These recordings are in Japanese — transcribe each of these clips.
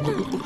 Oh!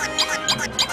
Ever, ever, ever, ever.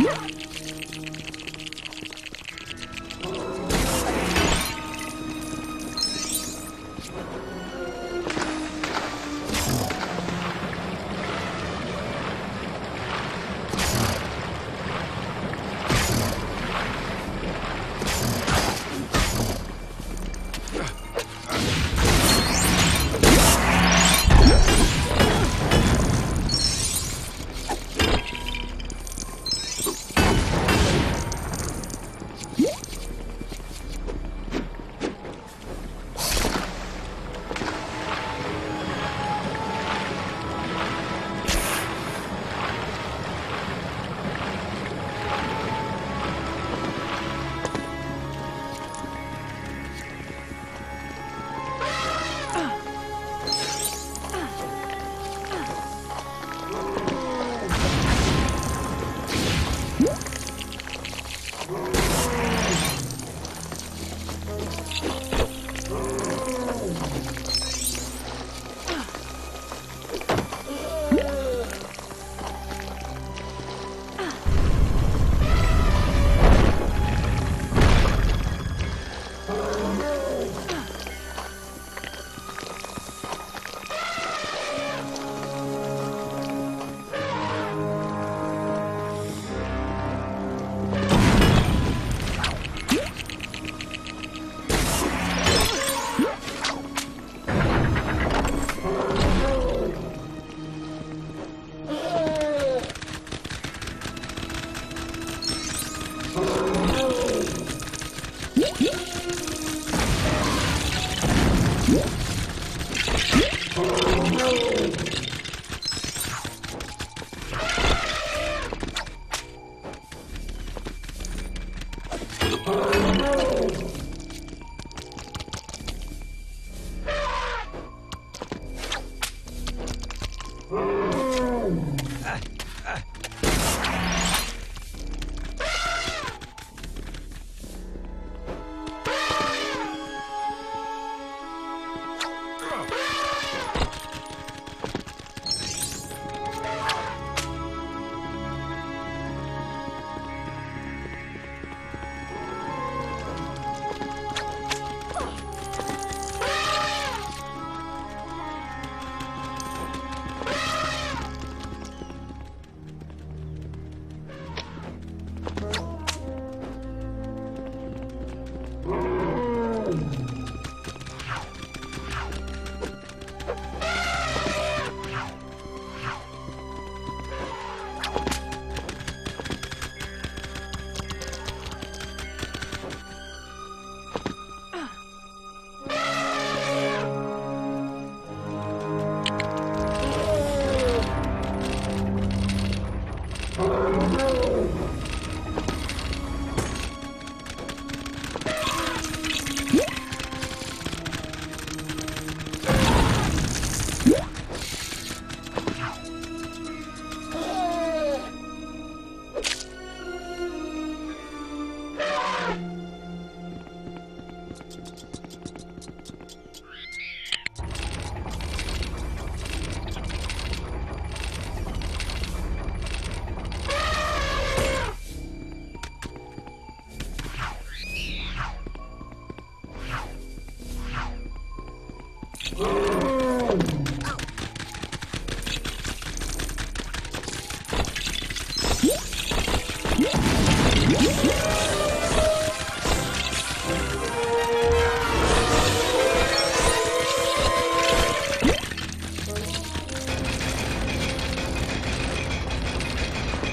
Yeah.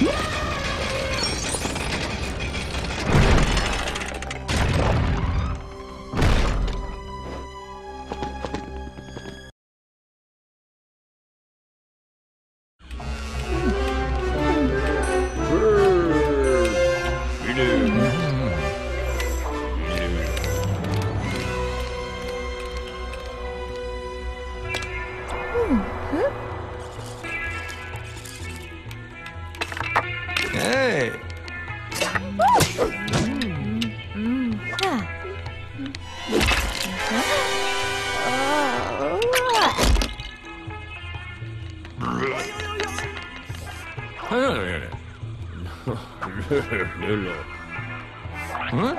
Yeah! Oh.